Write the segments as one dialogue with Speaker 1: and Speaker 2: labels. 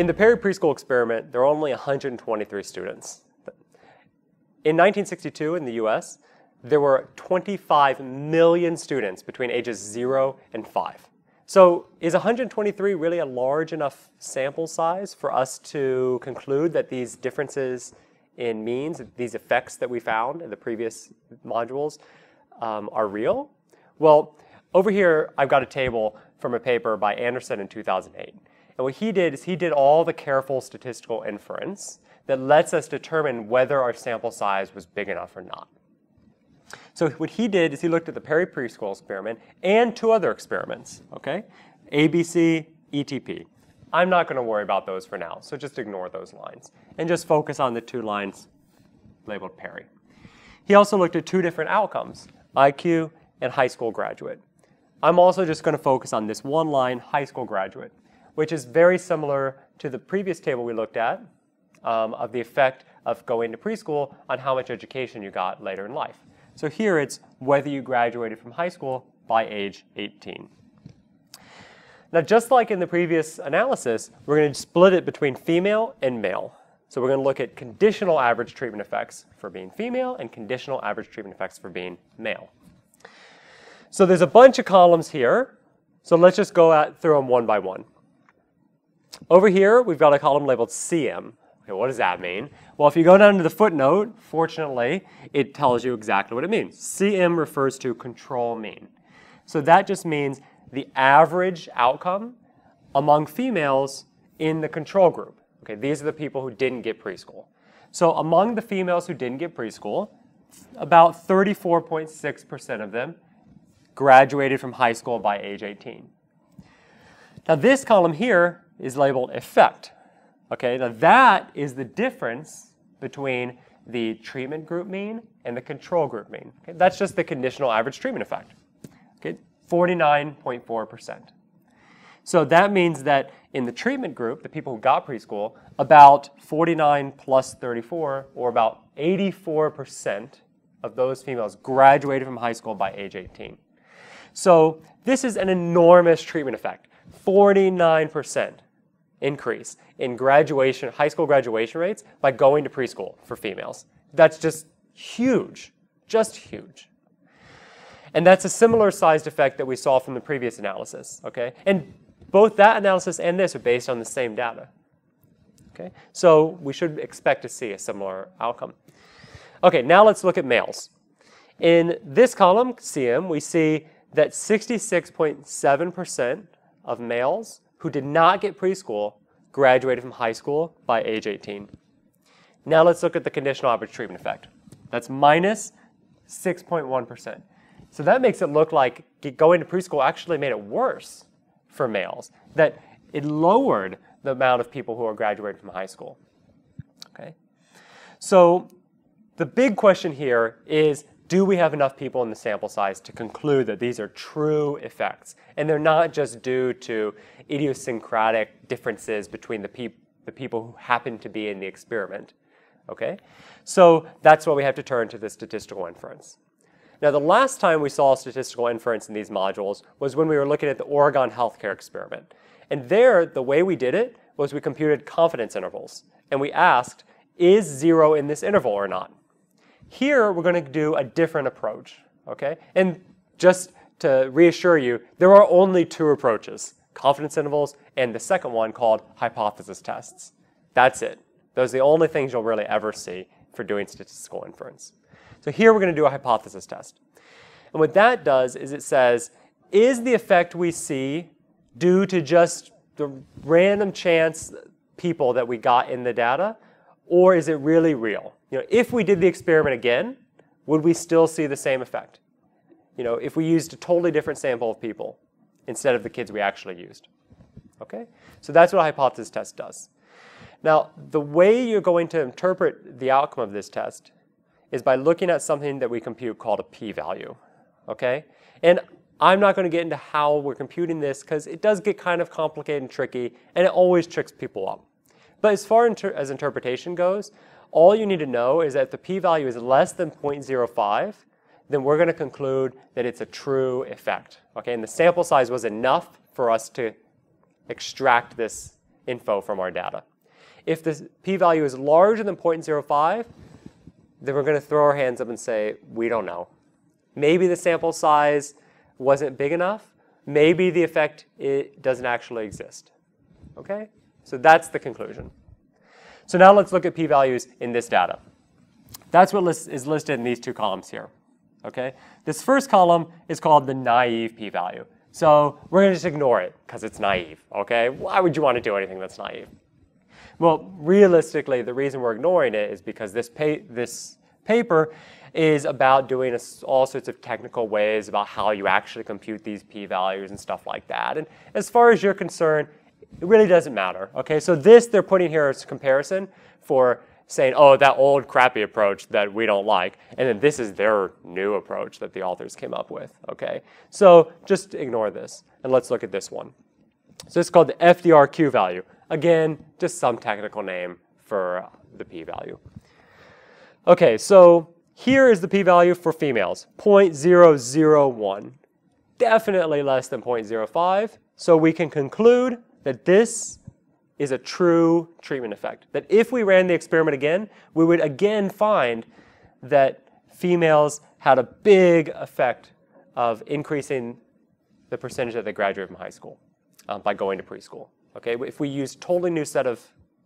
Speaker 1: in the Perry preschool experiment, there were only 123 students. In 1962 in the US, there were 25 million students between ages 0 and 5. So is 123 really a large enough sample size for us to conclude that these differences in means, these effects that we found in the previous modules, um, are real? Well, over here, I've got a table from a paper by Anderson in 2008. And what he did is he did all the careful statistical inference that lets us determine whether our sample size was big enough or not. So what he did is he looked at the Perry preschool experiment and two other experiments, okay? ABC, ETP. I'm not going to worry about those for now, so just ignore those lines and just focus on the two lines labeled Perry. He also looked at two different outcomes, IQ and high school graduate. I'm also just going to focus on this one line, high school graduate, which is very similar to the previous table we looked at um, of the effect of going to preschool on how much education you got later in life. So here it's whether you graduated from high school by age 18. Now, just like in the previous analysis, we're going to split it between female and male. So we're going to look at conditional average treatment effects for being female and conditional average treatment effects for being male. So there's a bunch of columns here. So let's just go at, through them one by one. Over here, we've got a column labeled CM. Okay, what does that mean? Well, if you go down to the footnote, fortunately, it tells you exactly what it means. CM refers to control mean. So that just means the average outcome among females in the control group. Okay, these are the people who didn't get preschool. So among the females who didn't get preschool, about 34.6% of them graduated from high school by age 18. Now this column here is labeled effect. Okay, now that is the difference between the treatment group mean and the control group mean. Okay, that's just the conditional average treatment effect. Okay, 49.4%. So that means that in the treatment group, the people who got preschool, about 49 plus 34, or about 84% of those females graduated from high school by age 18. So this is an enormous treatment effect, 49% increase in graduation, high school graduation rates by going to preschool for females. That's just huge, just huge. And that's a similar sized effect that we saw from the previous analysis, okay? And both that analysis and this are based on the same data. Okay? So we should expect to see a similar outcome. Okay, now let's look at males. In this column, CM, we see that 66.7% of males who did not get preschool graduated from high school by age 18. Now let's look at the conditional average treatment effect. That's minus 6.1. So that makes it look like going to preschool actually made it worse for males, that it lowered the amount of people who are graduating from high school. Okay? So the big question here is do we have enough people in the sample size to conclude that these are true effects? And they're not just due to idiosyncratic differences between the, pe the people who happen to be in the experiment. Okay? So that's why we have to turn to the statistical inference. Now, the last time we saw statistical inference in these modules was when we were looking at the Oregon healthcare experiment. And there, the way we did it was we computed confidence intervals. And we asked, is zero in this interval or not? Here, we're going to do a different approach, okay? And just to reassure you, there are only two approaches, confidence intervals and the second one called hypothesis tests. That's it. Those are the only things you'll really ever see for doing statistical inference. So here we're going to do a hypothesis test. And what that does is it says, is the effect we see due to just the random chance people that we got in the data, or is it really real? You know, if we did the experiment again, would we still see the same effect? You know, if we used a totally different sample of people instead of the kids we actually used. Okay? So that's what a hypothesis test does. Now, the way you're going to interpret the outcome of this test is by looking at something that we compute called a p-value. Okay? And I'm not going to get into how we're computing this because it does get kind of complicated and tricky, and it always tricks people up. But as far inter as interpretation goes, all you need to know is that if the p-value is less than 0.05, then we're going to conclude that it's a true effect. Okay, and the sample size was enough for us to extract this info from our data. If the p-value is larger than 0.05, then we're going to throw our hands up and say, we don't know. Maybe the sample size wasn't big enough. Maybe the effect it doesn't actually exist. Okay? So that's the conclusion. So now let's look at p-values in this data. That's what list, is listed in these two columns here. Okay? This first column is called the naive p-value. So we're going to just ignore it because it's naive. Okay? Why would you want to do anything that's naive? Well, realistically, the reason we're ignoring it is because this, pa this paper is about doing all sorts of technical ways about how you actually compute these p-values and stuff like that. And as far as you're concerned, it really doesn't matter. Okay, so this they're putting here as a comparison for saying, oh, that old crappy approach that we don't like, and then this is their new approach that the authors came up with. Okay, so just ignore this and let's look at this one. So it's called the FDR q-value. Again, just some technical name for the p-value. Okay, so here is the p-value for females, 0.001. Definitely less than 0.05. So we can conclude that this is a true treatment effect. That if we ran the experiment again, we would again find that females had a big effect of increasing the percentage that they graduate from high school uh, by going to preschool. Okay, if we use totally new set of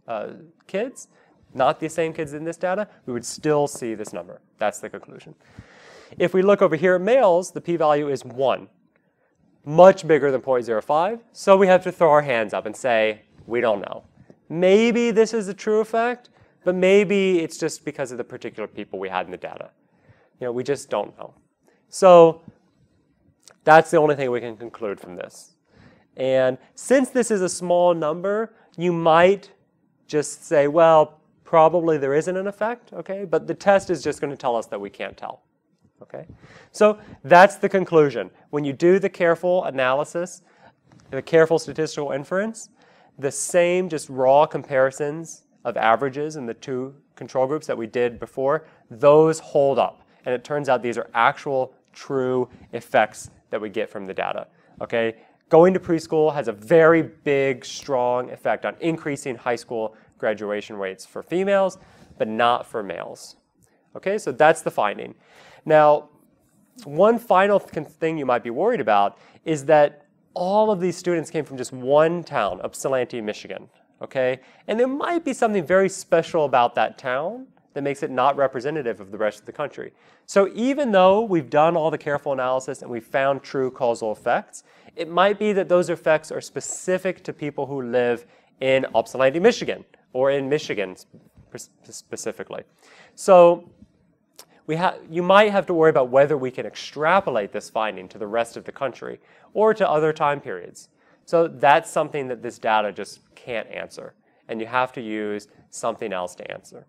Speaker 1: uh, kids, not the same kids in this data, we would still see this number. That's the conclusion. If we look over here at males, the p-value is 1, much bigger than 0.05, so we have to throw our hands up and say, we don't know. Maybe this is a true effect, but maybe it's just because of the particular people we had in the data. You know, we just don't know. So that's the only thing we can conclude from this. And since this is a small number, you might just say, well, probably there isn't an effect, okay? But the test is just going to tell us that we can't tell, okay? So that's the conclusion. When you do the careful analysis, the careful statistical inference, the same just raw comparisons of averages in the two control groups that we did before, those hold up. And it turns out these are actual true effects that we get from the data, okay? Going to preschool has a very big, strong effect on increasing high school graduation rates for females, but not for males. Okay, so that's the finding. Now, one final thing you might be worried about is that all of these students came from just one town, Ypsilanti, Michigan. Okay, and there might be something very special about that town that makes it not representative of the rest of the country. So even though we've done all the careful analysis and we've found true causal effects, it might be that those effects are specific to people who live in Ypsilanti, Michigan, or in Michigan specifically. So we you might have to worry about whether we can extrapolate this finding to the rest of the country or to other time periods. So that's something that this data just can't answer. And you have to use something else to answer.